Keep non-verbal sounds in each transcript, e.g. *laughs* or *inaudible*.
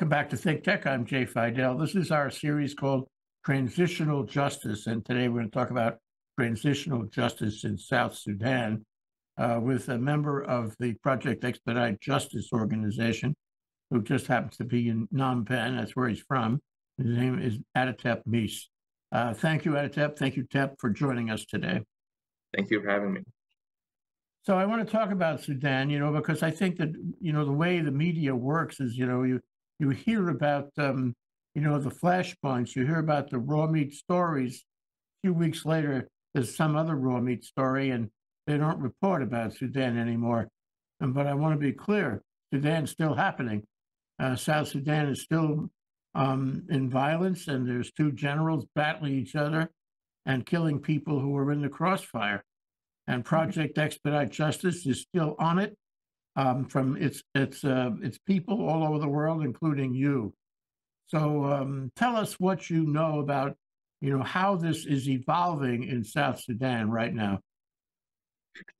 Welcome back to Think Tech. I'm Jay Fidell. This is our series called Transitional Justice, and today we're going to talk about transitional justice in South Sudan uh, with a member of the Project Expedite Justice Organization, who just happens to be in Phnom Penh. That's where he's from. His name is Atithep Meas. Uh, thank you, Atithep. Thank you, Tep, for joining us today. Thank you for having me. So I want to talk about Sudan, you know, because I think that, you know, the way the media works is, you know, you you hear about, um, you know, the flashpoints, you hear about the raw meat stories. A few weeks later, there's some other raw meat story, and they don't report about Sudan anymore. And, but I want to be clear Sudan's still happening. Uh, South Sudan is still um, in violence, and there's two generals battling each other and killing people who are in the crossfire. And Project Expedite Justice is still on it um, from its its uh, its people all over the world, including you. So um, tell us what you know about you know how this is evolving in South Sudan right now.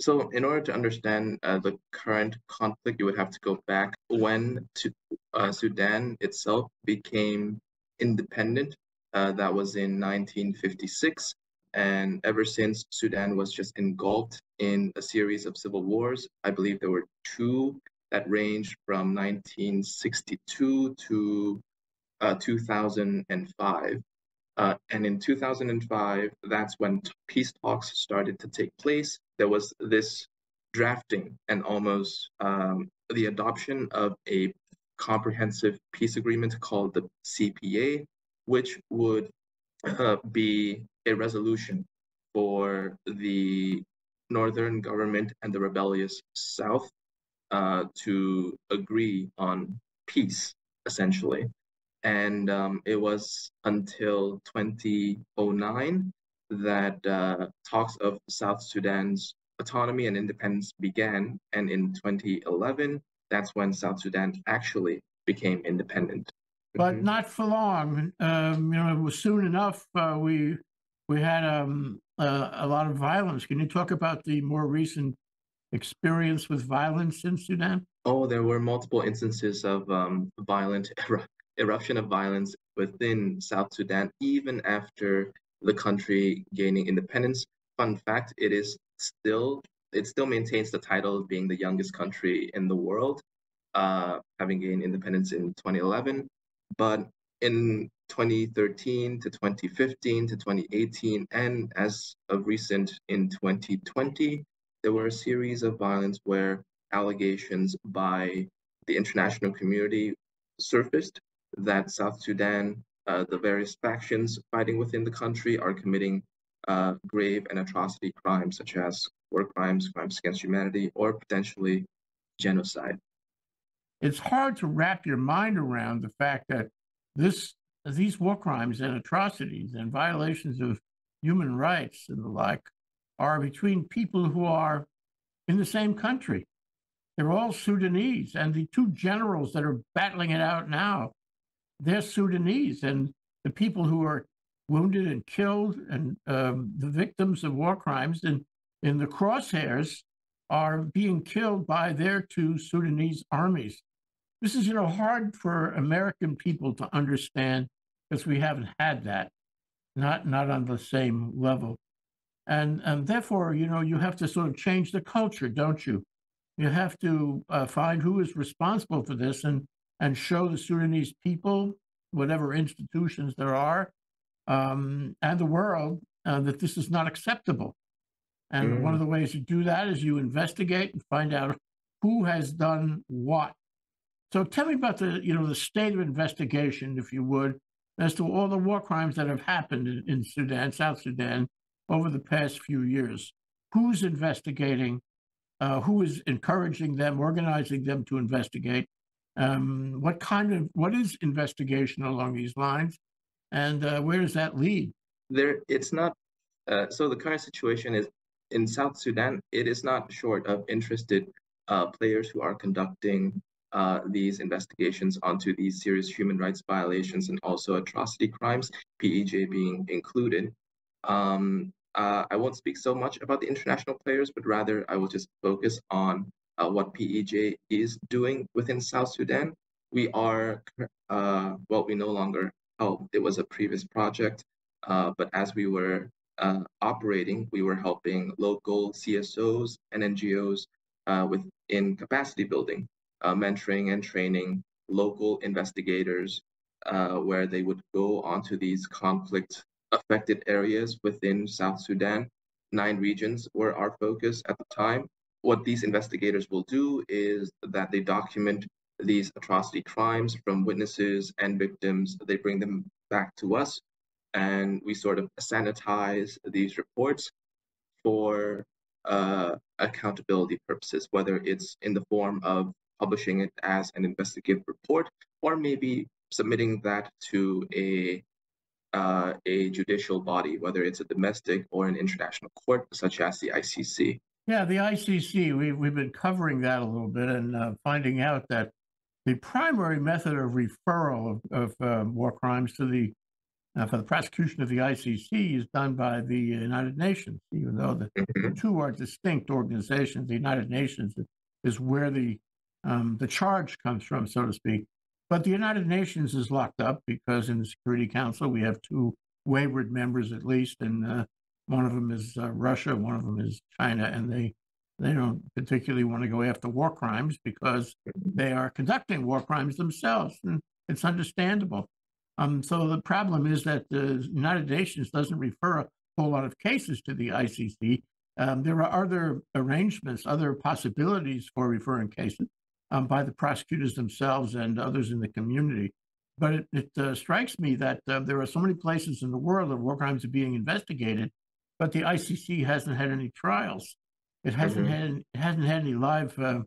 So, in order to understand uh, the current conflict, you would have to go back when to, uh, Sudan itself became independent. Uh, that was in 1956. And ever since, Sudan was just engulfed in a series of civil wars. I believe there were two that ranged from 1962 to uh, 2005. Uh, and in 2005, that's when peace talks started to take place. There was this drafting and almost um, the adoption of a comprehensive peace agreement called the CPA, which would uh, be a resolution for the northern government and the rebellious south uh, to agree on peace, essentially. And um, it was until 2009 that uh, talks of South Sudan's autonomy and independence began. And in 2011, that's when South Sudan actually became independent but mm-hmm. not for long. Um, you know, it was soon enough. Uh, we we had um, uh, a lot of violence. Can you talk about the more recent experience with violence in Sudan? Oh, there were multiple instances of um, violent *laughs* er- eruption of violence within South Sudan, even after the country gaining independence. Fun fact: it is still it still maintains the title of being the youngest country in the world, uh, having gained independence in 2011. But in 2013 to 2015 to 2018, and as of recent in 2020, there were a series of violence where allegations by the international community surfaced that South Sudan, uh, the various factions fighting within the country, are committing uh, grave and atrocity crimes such as war crimes, crimes against humanity, or potentially genocide it's hard to wrap your mind around the fact that this these war crimes and atrocities and violations of human rights and the like are between people who are in the same country. They're all Sudanese, and the two generals that are battling it out now, they're Sudanese, and the people who are wounded and killed and um, the victims of war crimes in, in the crosshairs are being killed by their two Sudanese armies this is, you know, hard for American people to understand because we haven't had that, not not on the same level. And, and therefore, you know, you have to sort of change the culture, don't you? You have to uh, find who is responsible for this and, and show the Sudanese people, whatever institutions there are, um, and the world uh, that this is not acceptable. And mm. one of the ways to do that is you investigate and find out who has done what so tell me about the, you know, the state of investigation, if you would, as to all the war crimes that have happened in, in Sudan, South Sudan, over the past few years. Who's investigating? Uh, who is encouraging them, organizing them to investigate? Um, what kind of what is investigation along these lines, and uh, where does that lead? There, it's not. Uh, so the current situation is in South Sudan. It is not short of interested uh, players who are conducting uh, these investigations onto these serious human rights violations and also atrocity crimes, PEJ being included. Um, uh, I won't speak so much about the international players, but rather I will just focus on uh, what PEJ is doing within South Sudan. we are, uh, well, we no longer help. It was a previous project, uh, but as we were uh, operating, we were helping local CSOs and NGOs uh, within capacity building, uh, mentoring and training local investigators, uh, where they would go onto these conflict affected areas within South Sudan. Nine regions were our focus at the time. What these investigators will do is that they document these atrocity crimes from witnesses and victims. They bring them back to us and we sort of sanitize these reports for uh, accountability purposes, whether it's in the form of publishing it as an investigative report or maybe submitting that to a uh, a judicial body, whether it's a domestic or an international court, such as the ICC. Yeah, the ICC, we, we've been covering that a little bit and uh, finding out that the primary method of referral of, of uh, war crimes to the uh, for the prosecution of the ICC is done by the United Nations, even though the, Mhm. the two are distinct organizations. The United Nations is where the um, the charge comes from, so to speak. But the United Nations is locked up because in the Security Council we have two wayward members at least, and uh, one of them is uh, Russia, one of them is China, and they they don't particularly want to go after war crimes because they are conducting war crimes themselves, and it's understandable. Um, so the problem is that the United Nations doesn't refer a whole lot of cases to the ICC. Um, there are other arrangements, other possibilities for referring cases um, by the prosecutors themselves and others in the community. But it, it uh, strikes me that uh, there are so many places in the world that war crimes are being investigated, but the ICC hasn't had any trials. It hasn't Mhm. had it hasn't had any live, uh,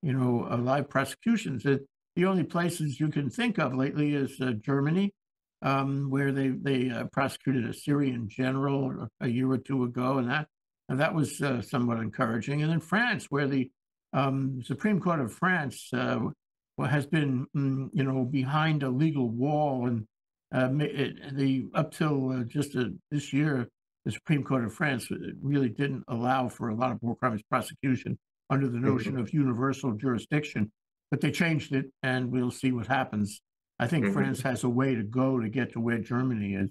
you know, uh, live prosecutions. It, the only places you can think of lately is uh, Germany, um, where they they uh, prosecuted a Syrian general a year or two ago, and that and that was uh, somewhat encouraging. And then France, where the um, Supreme Court of France uh, has been, mm, you know, behind a legal wall, and uh, it, the up till uh, just uh, this year, the Supreme Court of France uh, really didn't allow for a lot of war crimes prosecution under the notion of universal jurisdiction, but they changed it, and we'll see what happens. I think Mhm. France has a way to go to get to where Germany is.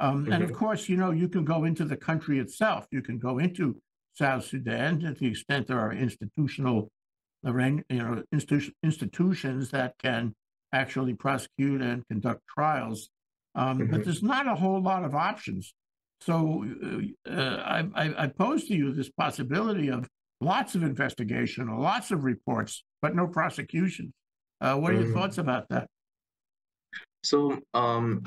Um, And of Mhm. course, you know, you can go into the country itself. You can go into South Sudan to the extent there are institutional, you know, institu- institutions that can actually prosecute and conduct trials. Um, But Mhm. there's not a whole lot of options. So uh, uh, I, I, I pose to you this possibility of lots of investigation lots of reports, but no prosecutions. Uh, what are your Mhm. thoughts about that? So um,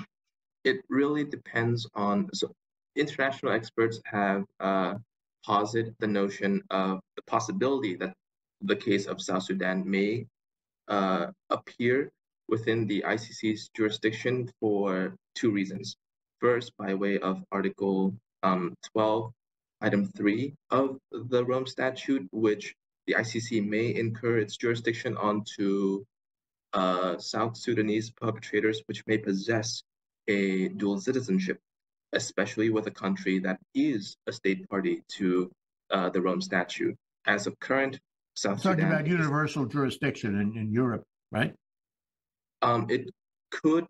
it really depends on. So international experts have uh, posited the notion of the possibility that the case of South Sudan may uh, appear within the ICC's jurisdiction for two reasons. First, by way of Article um, 12, Item 3 of the Rome Statute, which the ICC may incur its jurisdiction onto uh, South Sudanese perpetrators which may possess a dual citizenship, especially with a country that is a state party to uh, the Rome Statute. As of current, South Talking Sudan about universal jurisdiction in, in Europe, right? Um, it could,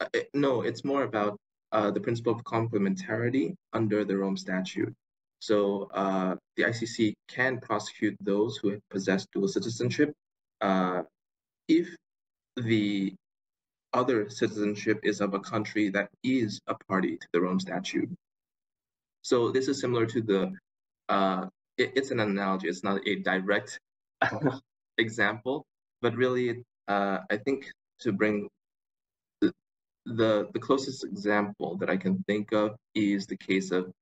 uh, it- no, it's more about uh, the principle of complementarity under the Rome Statute. So uh, the ICC can prosecute those who possess dual citizenship uh, if the other citizenship is of a country that is a party to the Rome Statute. So this is similar to the, uh, it- it's an analogy, it's not a direct *laughs* example, but really, uh, I think to bring the, the the closest example that I can think of is the case of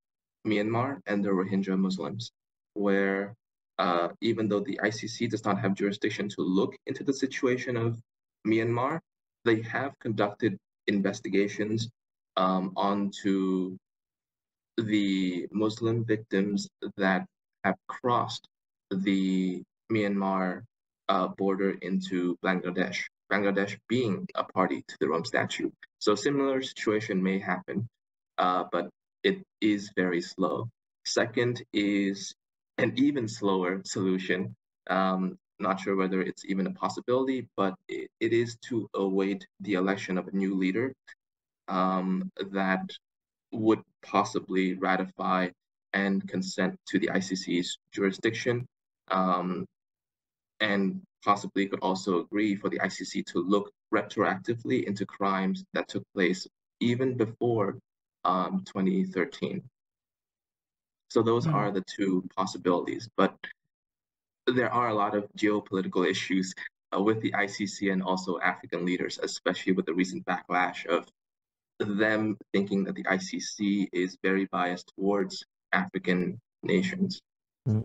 Myanmar and the Rohingya Muslims, where uh, even though the ICC does not have jurisdiction to look into the situation of Myanmar, they have conducted investigations um, onto the Muslim victims that have crossed the Myanmar uh, border into Bangladesh. Bangladesh being a party to the Rome Statute. So similar situation may happen, uh, but it is very slow. Second is an even slower solution. Um, not sure whether it's even a possibility, but it, it is to await the election of a new leader um, that would possibly ratify and consent to the ICC's jurisdiction, um, and possibly could also agree for the ICC to look retroactively into crimes that took place even before um, 2013. So those mm. are the two possibilities, but there are a lot of geopolitical issues uh, with the ICC and also African leaders, especially with the recent backlash of them thinking that the ICC is very biased towards African nations. Mm.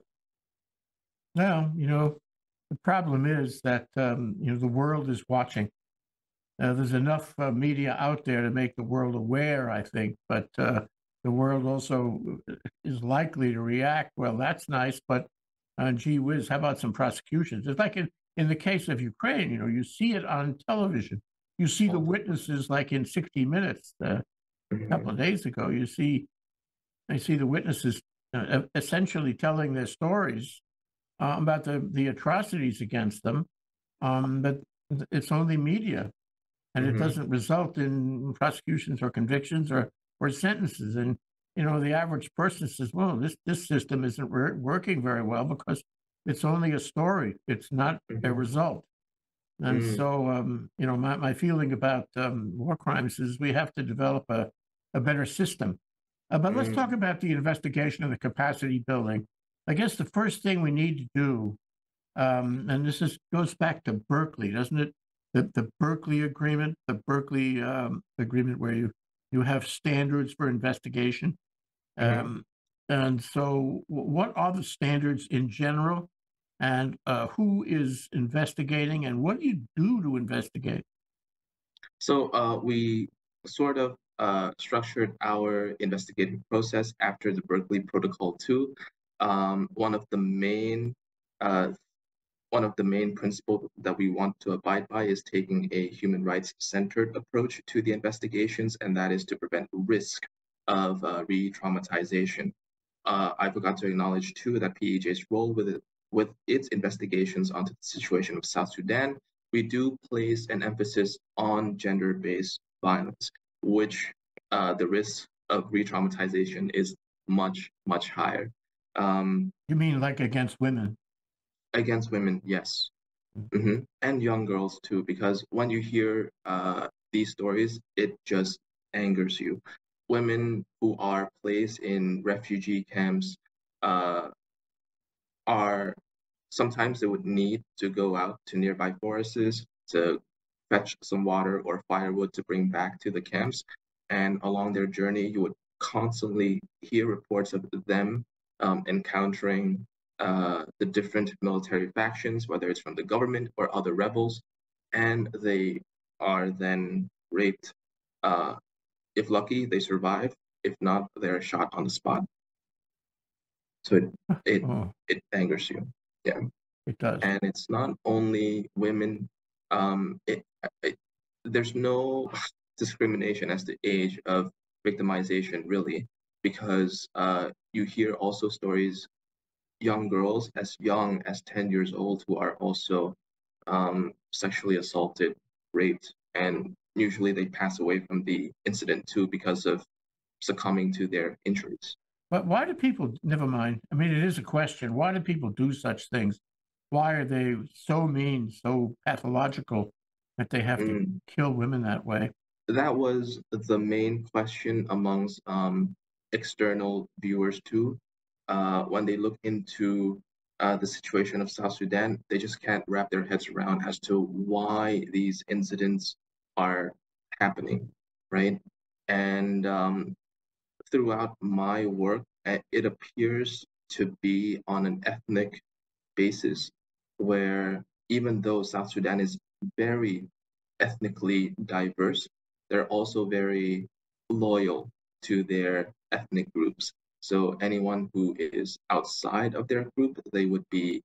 Well, you know, the problem is that um, you know the world is watching. Uh, there's enough uh, media out there to make the world aware, I think, but uh, the world also uh, is likely to react. Well, that's nice, but uh, gee whiz, how about some prosecutions? It's like in, in the case of Ukraine, you know, you see it on television. You see the witnesses like in 60 Minutes uh, a couple of days ago. You see, I see the witnesses uh, essentially telling their stories uh, about the, the atrocities against them, um, but it's only media, and mm-hmm. it doesn't result in prosecutions or convictions or or sentences. And you know, the average person says, "Well, this this system isn't re- working very well because it's only a story; it's not mm-hmm. a result." And mm-hmm. so, um, you know, my, my feeling about um, war crimes is we have to develop a, a better system. Uh, but let's talk mm. about the investigation and the capacity building. I guess the first thing we need to do, um, and this is goes back to Berkeley, doesn't it? The the Berkeley agreement, the Berkeley um, agreement, where you you have standards for investigation. Um, and so, what are the standards in general, and uh, who is investigating, and what do you do to investigate? So uh, we sort of uh, structured our investigative process after the Berkeley Protocol 2 um, one of the main uh, one of the main principles that we want to abide by is taking a human rights centered approach to the investigations, and that is to prevent risk of uh, re-traumatization. Uh, I forgot to acknowledge too that PEJ's role with it, with its investigations onto the situation of South Sudan, we do place an emphasis on gender-based violence, which uh, the risk of re-traumatization is much, much higher. Um, you mean like against women? Against women, yes. Mm-hmm. And young girls too, because when you hear uh, these stories, it just angers you. Women who are placed in refugee camps uh, are sometimes they would need to go out to nearby forests to fetch some water or firewood to bring back to the camps. And along their journey, you would constantly hear reports of them um, encountering uh, the different military factions, whether it's from the government or other rebels, and they are then raped. Uh, if lucky, they survive. If not, they're shot on the spot. So it it oh. it angers you. Yeah, it does. And it's not only women. Um, it, it there's no *sighs* discrimination as the age of victimization really because uh, you hear also stories young girls as young as 10 years old who are also um, sexually assaulted raped and usually they pass away from the incident too because of succumbing to their injuries but why do people never mind i mean it is a question why do people do such things why are they so mean so pathological that they have mm. to kill women that way that was the main question amongst um, external viewers too. Uh, when they look into uh, the situation of South Sudan, they just can't wrap their heads around as to why these incidents are happening, right? And um, throughout my work, it appears to be on an ethnic basis where even though South Sudan is very ethnically diverse, they're also very loyal to their ethnic groups. So anyone who is outside of their group, they would be,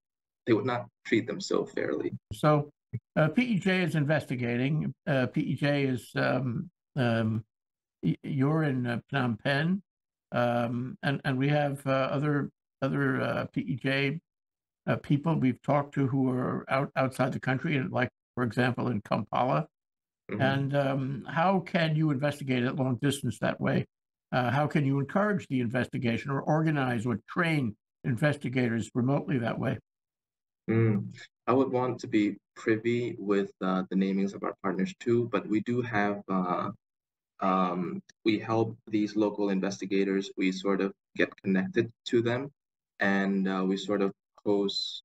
they would not treat them so fairly. So uh, PEJ is investigating. Uh, PEJ is, um, um, you're in uh, Phnom Penh, um, and and we have uh, other other uh, PEJ uh, people we've talked to who are out outside the country, and like for example in Kampala. Mhm. And um, how can you investigate at long distance that way? Uh, how can you encourage the investigation or organize or train investigators remotely that way? Mm. I would want to be privy with uh, the namings of our partners too, but we do have uh, um, we help these local investigators. We sort of get connected to them, and uh, we sort of host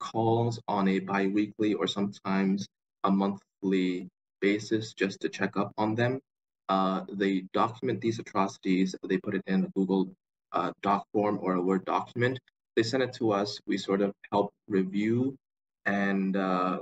calls on a biweekly or sometimes a monthly basis just to check up on them. Uh, they document these atrocities. They put it in a Google uh, Doc form or a Word document. They send it to us. We sort of help review and uh,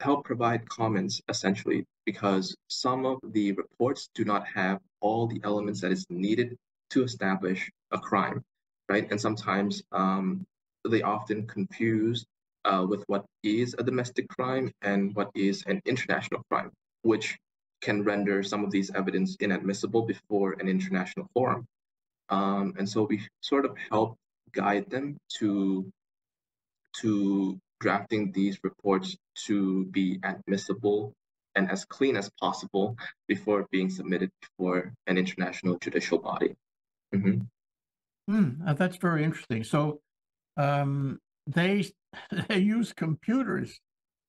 help provide comments essentially because some of the reports do not have all the elements that is needed to establish a crime, right? And sometimes um, they often confuse uh, with what is a domestic crime and what is an international crime, which can render some of these evidence inadmissible before an international forum. Um, and so we sort of help guide them to to drafting these reports to be admissible and as clean as possible before being submitted for an international judicial body. Mm-hmm. Mm, that's very interesting. So um, they *laughs* they use computers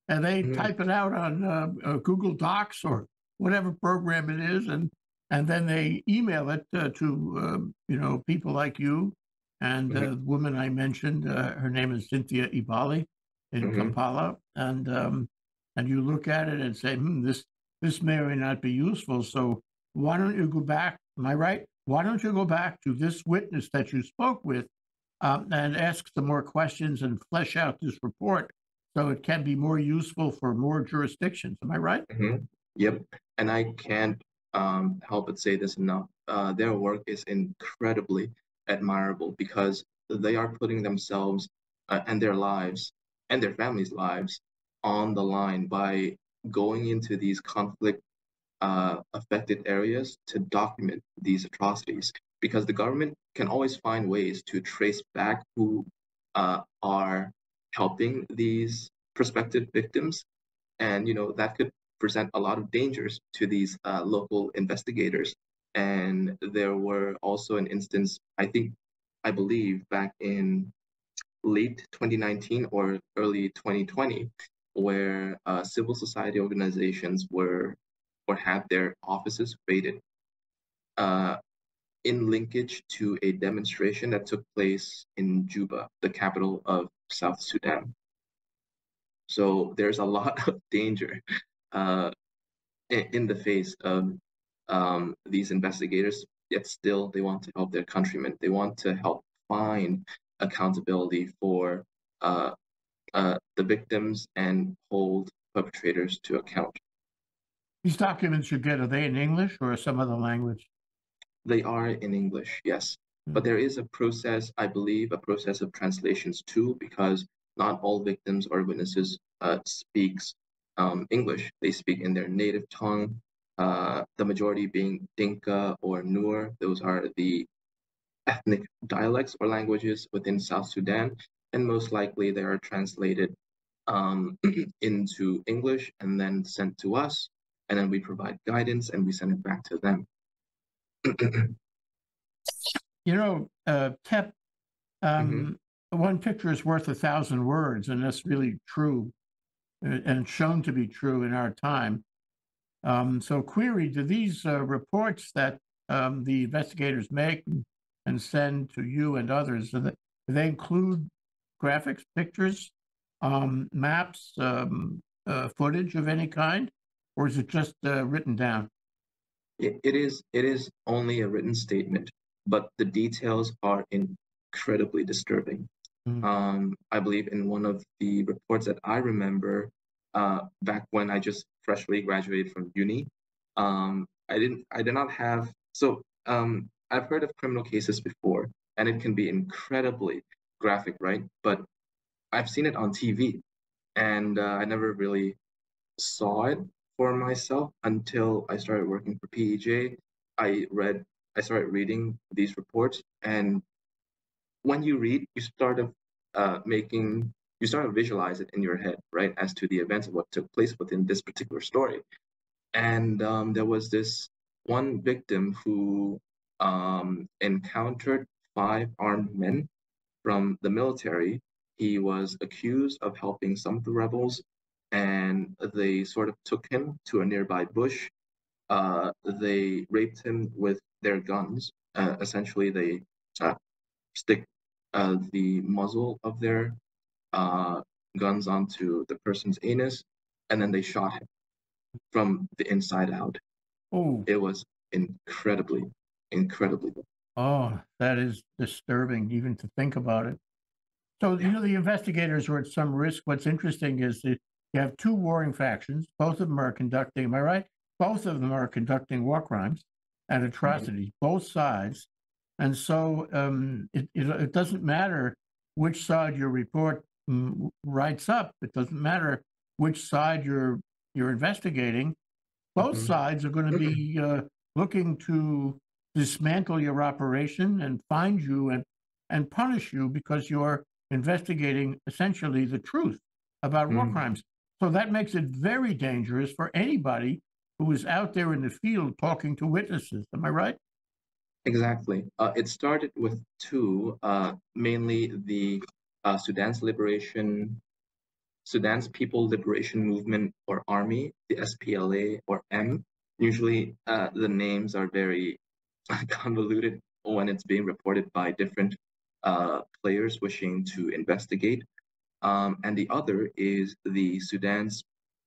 and they mm-hmm. type it out on uh, uh, Google Docs or whatever program it is, and and then they email it uh, to um, you know people like you and mm-hmm. the woman I mentioned. Uh, her name is Cynthia Ibali in mm-hmm. Kampala, and um, and you look at it and say, hmm, this this may or may not be useful. So why don't you go back? Am I right? Why don't you go back to this witness that you spoke with um, and ask some more questions and flesh out this report so it can be more useful for more jurisdictions? Am I right? Mm-hmm. Yep. And I can't um, help but say this enough. Uh, their work is incredibly admirable because they are putting themselves uh, and their lives and their families' lives on the line by going into these conflict uh, affected areas to document these atrocities. Because the government can always find ways to trace back who uh, are helping these prospective victims. And you know that could present a lot of dangers to these uh, local investigators and there were also an instance i think i believe back in late 2019 or early 2020 where uh, civil society organizations were or had their offices raided uh, in linkage to a demonstration that took place in Juba, the capital of South Sudan. So there's a lot *laughs* of danger uh, in, in, the face of um, these investigators, yet still they want to help their countrymen. They want to help find accountability for uh, uh, the victims and hold perpetrators to account. These documents you get, are they in English or some other language? They are in English, yes. Mm-hmm. But there is a process, I believe, a process of translations too, because not all victims or witnesses uh, speaks um, English. They speak in their native tongue, uh, the majority being Dinka or Nuer. Those are the ethnic dialects or languages within South Sudan, and most likely they are translated um, *clears throat* into English and then sent to us, and then we provide guidance and we send it back to them. *clears throat* you know, uh, Tep, um, mm-hmm. one picture is worth a thousand words, and that's really true uh, and shown to be true in our time. Um, so, query: Do these uh, reports that um, the investigators make and send to you and others, do they, do they include graphics, pictures, um, maps, um, uh, footage of any kind, or is it just uh, written down? It, it is. It is only a written statement, but the details are incredibly disturbing. Mm-hmm. Um, I believe in one of the reports that I remember uh, back when I just freshly graduated from uni. Um, I didn't. I did not have. So um, I've heard of criminal cases before, and it can be incredibly graphic, right? But I've seen it on TV, and uh, I never really saw it for myself until I started working for PEJ. I read, I started reading these reports, and when you read, you start of uh, making you start to visualize it in your head, right, as to the events of what took place within this particular story. And um, there was this one victim who um, encountered five armed men from the military. He was accused of helping some of the rebels, and they sort of took him to a nearby bush. Uh, they raped him with their guns. Uh, essentially, they uh, stick uh, the muzzle of their uh, guns onto the person's anus, and then they shot him from the inside out. Oh, It was incredibly, incredibly. oh, that is disturbing even to think about it. So, you know, the investigators were at some risk. What's interesting is that you have two warring factions. Both of them are conducting, am I right? Both of them are conducting war crimes and atrocities, both sides. And so um, it, it, it doesn't matter which side your report writes up. It doesn't matter which side you're you're investigating. Both Mhm. sides are going to be uh, looking to dismantle your operation and find you and and punish you because you're investigating essentially the truth about war Mm. crimes. So that makes it very dangerous for anybody who is out there in the field talking to witnesses. Am I right? Exactly. Uh, it started with two, uh, mainly the uh, Sudan's Liberation, Sudan's People Liberation Movement or Army, the SPLA or M. Usually, uh, the names are very *laughs* convoluted when it's being reported by different uh, players wishing to investigate. Um, and the other is the Sudan's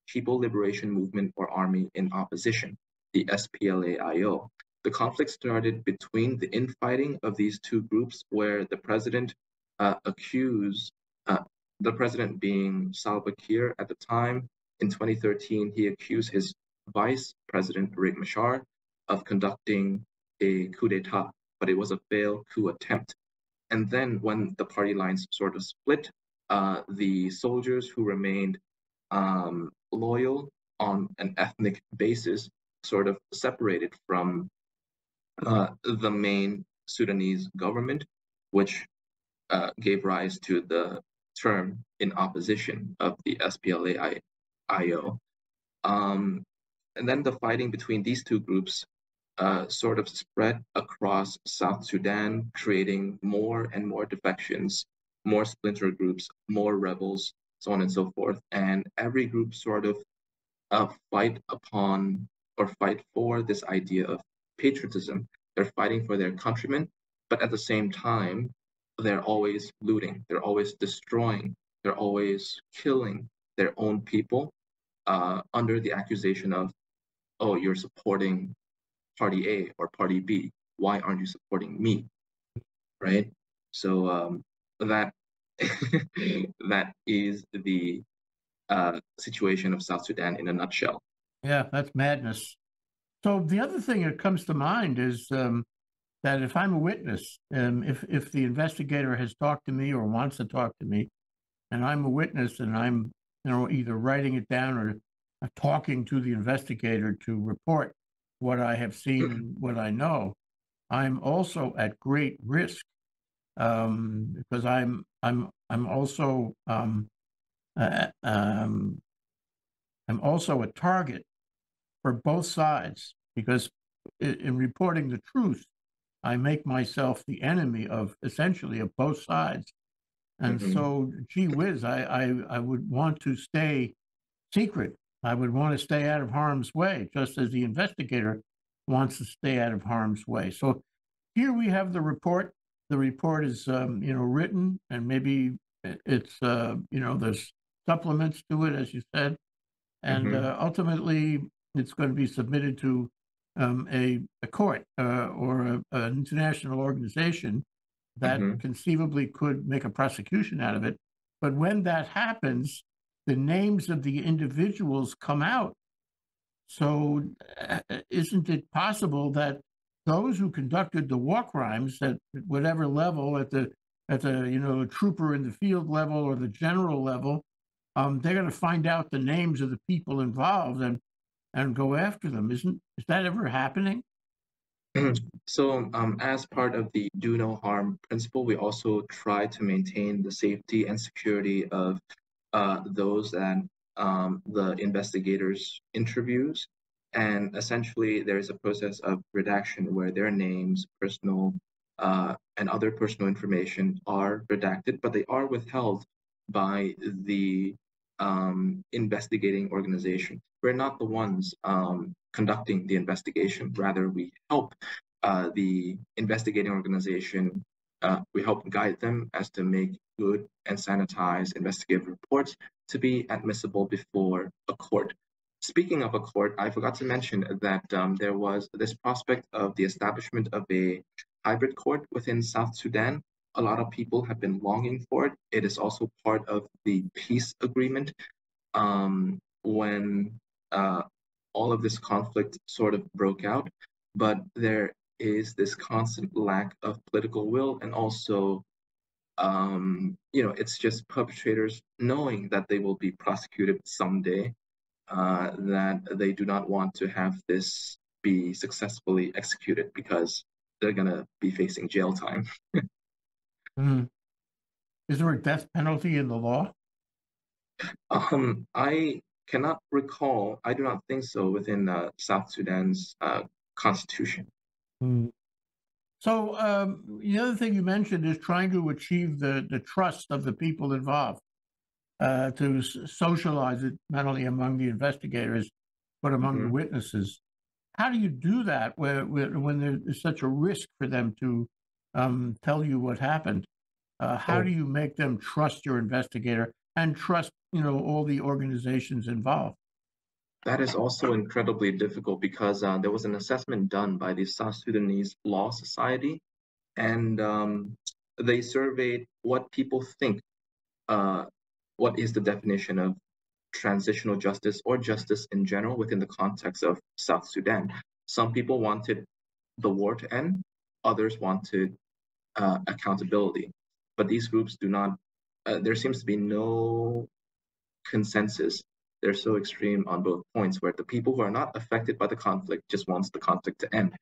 People Liberation Movement or Army in Opposition, the SPLA-IO. The conflict started between the infighting of these two groups, where the president uh, accused, uh, the president being Salva Kiir at the time, in 2013, he accused his vice president, Riek Machar, of conducting a coup d'etat, but it was a failed coup attempt. And then when the party lines sort of split, uh, the soldiers who remained um, loyal on an ethnic basis sort of separated from uh, the main Sudanese government, which uh, gave rise to the term in opposition of the SPLA-IO. Um, and then the fighting between these two groups uh, sort of spread across South Sudan, creating more and more defections, more splinter groups, more rebels, so on and so forth. And every group sort of uh, fight upon or fight for this idea of patriotism. They're fighting for their countrymen, but at the same time, they're always looting, they're always destroying, they're always killing their own people uh, under the accusation of, oh, you're supporting party A or party B. Why aren't you supporting me? Right? So um, that *laughs* that is the uh, situation of South Sudan in a nutshell. Yeah, that's madness. So the other thing that comes to mind is um, that if I'm a witness, um, if if the investigator has talked to me or wants to talk to me, and I'm a witness and I'm you know either writing it down or talking to the investigator to report what I have seen and *clears throat* what I know, I'm also at great risk um, because I'm I'm I'm also um, uh, um, I'm also a target for both sides because in, in reporting the truth, I make myself the enemy of essentially of both sides. And Mhm. so, gee whiz, I, I, I would want to stay secret. I would want to stay out of harm's way, just as the investigator wants to stay out of harm's way. So here we have the report. The report is, um, you know, written and maybe it's, uh, you know, there's supplements to it, as you said. And Mhm. uh, ultimately, it's going to be submitted to um, a, a court uh, or a, an international organization that Mhm. conceivably could make a prosecution out of it. But when that happens, the names of the individuals come out. So, uh, isn't it possible that those who conducted the war crimes at whatever level, at the at the you know trooper in the field level or the general level, um, they're going to find out the names of the people involved and and go after them. Isn't is that ever happening? so, um, as part of the do no harm principle, we also try to maintain the safety and security of uh, those that um, the investigators interviews. And essentially, there's a process of redaction where their names, personal, uh, and other personal information are redacted, but they are withheld by the um, investigating organization. We're not the ones um, conducting the investigation. Rather, we help uh, the investigating organization, uh, we help guide them as to make good and sanitized investigative reports to be admissible before a court. Speaking of a court, I forgot to mention that um, there was this prospect of the establishment of a hybrid court within South Sudan. A lot of people have been longing for it. It is also part of the peace agreement. Um, when uh, all of this conflict sort of broke out, but there is this constant lack of political will and also um, you know it's just perpetrators knowing that they will be prosecuted someday uh, that they do not want to have this be successfully executed because they're going to be facing jail time *laughs* mm. is there a death penalty in the law um, i cannot recall i do not think so within uh, south sudan's uh, constitution Mm. So um, the other thing you mentioned is trying to achieve the, the trust of the people involved, uh, to socialize it not only among the investigators, but among mm-hmm. the witnesses. How do you do that where, where, when there's such a risk for them to um, tell you what happened? Uh, how oh. do you make them trust your investigator and trust, you know, all the organizations involved? That is also incredibly difficult because uh, there was an assessment done by the South Sudanese Law Society, and um, they surveyed what people think. Uh, what is the definition of transitional justice or justice in general within the context of South Sudan? Some people wanted the war to end, others wanted uh, accountability. But these groups do not, uh, there seems to be no consensus. They're so extreme on both points where the people who are not affected by the conflict just wants the conflict to end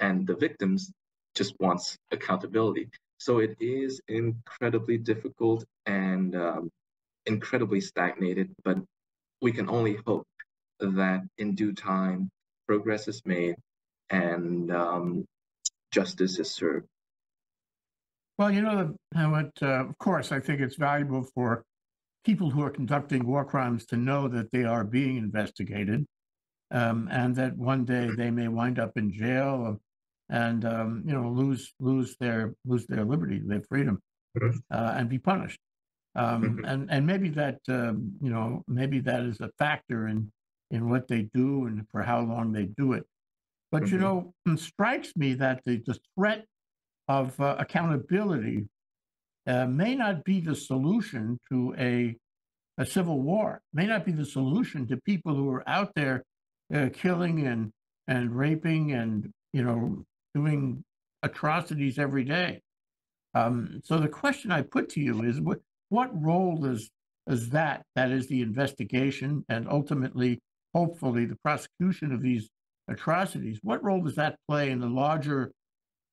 and the victims just wants accountability. So it is incredibly difficult and um, incredibly stagnated but we can only hope that in due time progress is made and um, justice is served well you know what uh, of course i think it's valuable for people who are conducting war crimes to know that they are being investigated um, and that one day they may wind up in jail and um, you know lose lose their lose their liberty, their freedom, mm-hmm. uh, and be punished. Um, mm-hmm. and and maybe that um, you know maybe that is a factor in in what they do and for how long they do it. But mm-hmm. you know, it strikes me that the, the threat of uh, accountability uh, may not be the solution to a, a civil war, may not be the solution to people who are out there uh, killing and, and raping and, you know, doing atrocities every day. Um, so the question I put to you is what, what role does, does that, that is the investigation and ultimately, hopefully, the prosecution of these atrocities, what role does that play in the larger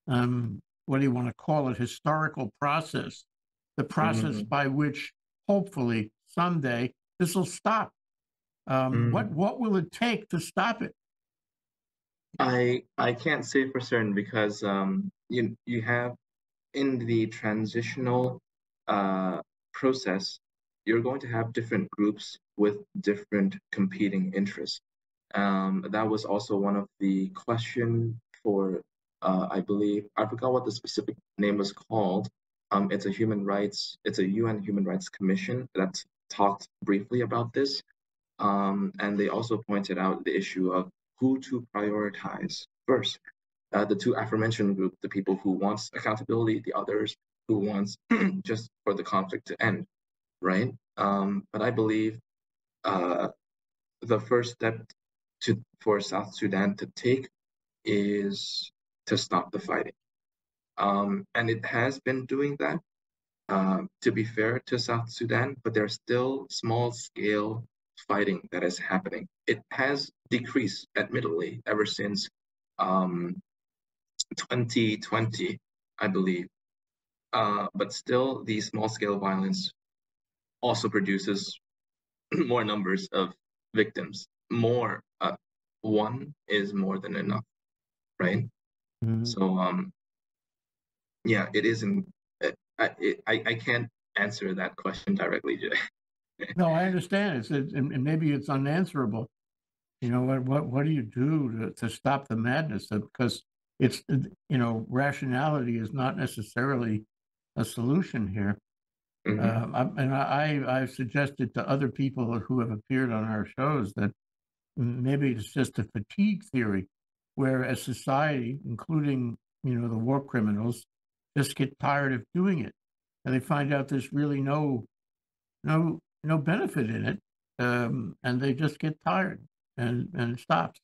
um, what do you want to call it, historical process, the process mm-hmm. by which hopefully someday this will stop. Um, mm-hmm. What what will it take to stop it? I I can't say for certain because um, you you have in the transitional uh, process, you're going to have different groups with different competing interests. Um, that was also one of the question for uh, I believe, I forgot what the specific name was called. Um, it's a human rights, it's a UN Human Rights Commission that talked briefly about this. Um, and they also pointed out the issue of who to prioritize first. Uh, the two aforementioned group, the people who wants accountability, the others who wants *clears throat* just for the conflict to end, right? Um, but I believe uh, the first step to for South Sudan to take is to stop the fighting. Um, and it has been doing that, uh, to be fair to South Sudan, but there's still small scale fighting that is happening. It has decreased, admittedly, ever since um, 2020, I believe. Uh, but still, the small scale violence also produces *clears throat* more numbers of victims. More, uh, one is more than enough, right? Mhm. So, um, yeah, it isn't. uh, I, it, I I can't answer that question directly, Jay. *laughs* No, I understand. It's, it- and, maybe it's unanswerable. You know, what, what, what do you do to, to stop the madness? Uh, Because it's, uh, you know, rationality is not necessarily a solution here. Mhm. Um, and I, I've suggested to other people who have appeared on our shows that maybe it's just a fatigue theory, where a society, including, you know, the war criminals, just get tired of doing it. And they find out there's really no, no, no benefit in it. Um, and they just get tired and, and it stops.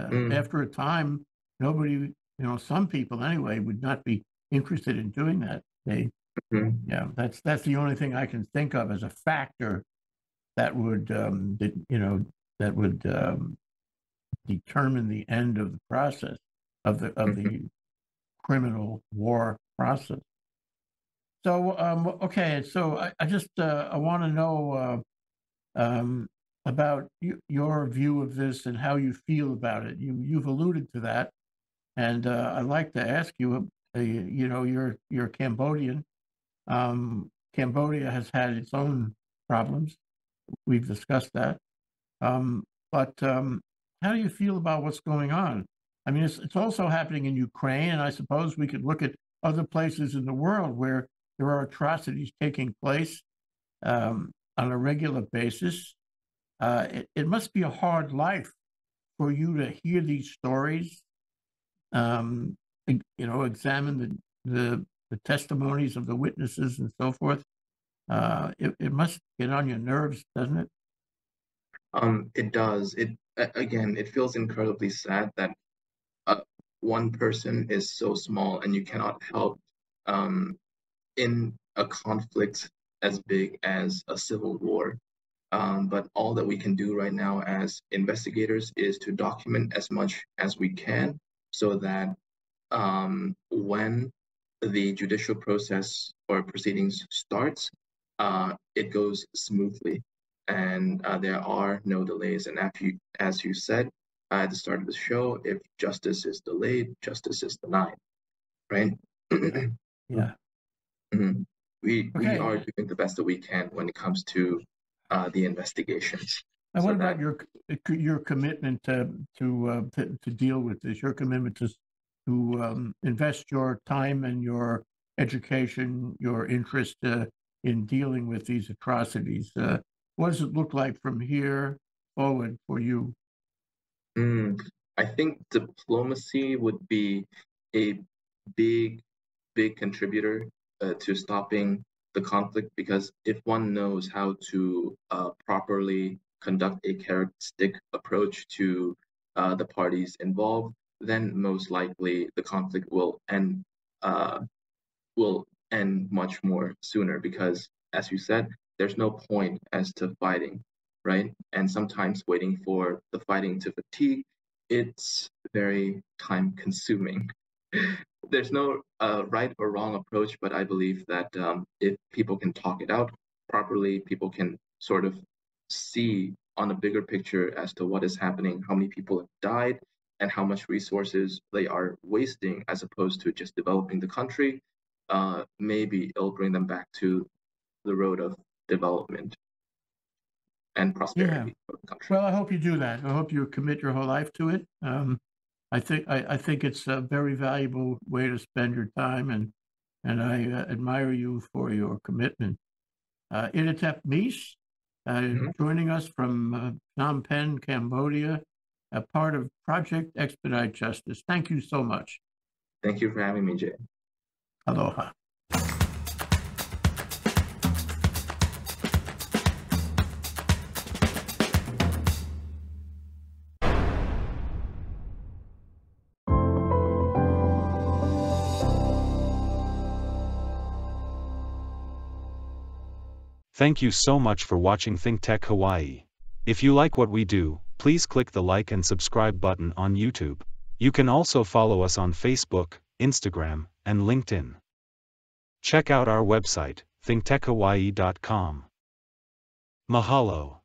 Uh, Mm. After a time, nobody, you know, some people anyway would not be interested in doing that. They, Mhm. yeah, that's that's the only thing I can think of as a factor that would, um, that, you know, that would um, determine the end of the process of the of the criminal war process. So, um, okay, so I, I just uh, I want to know uh, um, about y- your view of this and how you feel about it. You you've alluded to that, and uh, I'd like to ask you. Uh, you, you know, you're you're Cambodian. Um, Cambodia has had its own problems. We've discussed that. Um, but um, how do you feel about what's going on? I mean, it's, it's also happening in Ukraine, and I suppose we could look at other places in the world where there are atrocities taking place um, on a regular basis. Uh, it, it must be a hard life for you to hear these stories, um, you know, examine the, the, the testimonies of the witnesses and so forth. Uh, it, it must get on your nerves, doesn't it? Um, it does. It again, it feels incredibly sad that uh, one person is so small and you cannot help um, in a conflict as big as a civil war. Um, but all that we can do right now as investigators is to document as much as we can so that um, when the judicial process or proceedings starts, uh, it goes smoothly and uh, there are no delays. And as you, as you said uh, at the start of the show, if justice is delayed, justice is denied, right? *clears throat* Yeah. Mhm. We we are doing the best that we can when it comes to uh, the investigations. And So what about that- your your commitment to to uh, to, to deal with this? Your commitment to to um, invest your time and your education, your interest uh, in dealing with these atrocities. Uh, what does it look like from here forward for you? Mm, I think diplomacy would be a big, big contributor uh, to stopping the conflict because if one knows how to uh, properly conduct a characteristic approach to uh, the parties involved, then most likely the conflict will end uh, will end much more sooner because, as you said, there's no point as to fighting, right? And sometimes waiting for the fighting to fatigue, it's very time consuming. *laughs* there's no uh, right or wrong approach, but I believe that um, if people can talk it out properly, people can sort of see on a bigger picture as to what is happening, how many people have died, and how much resources they are wasting as opposed to just developing the country, uh, maybe it'll bring them back to the road of development and prosperity for the country. Well, I hope you do that. I hope you commit your whole life to it. Um, I think I, I think it's a very valuable way to spend your time, and and I uh, admire you for your commitment. Uh, Atithep Meas, uh, Mhm. joining us from uh, Phnom Penh, Cambodia, a part of Project Expedite Justice. Thank you so much. Thank you for having me, Jay. Aloha. Thank you so much for watching ThinkTech Hawaii. If you like what we do, please click the like and subscribe button on YouTube. You can also follow us on Facebook, Instagram, and LinkedIn. Check out our website, thinktechhawaii.com. Mahalo.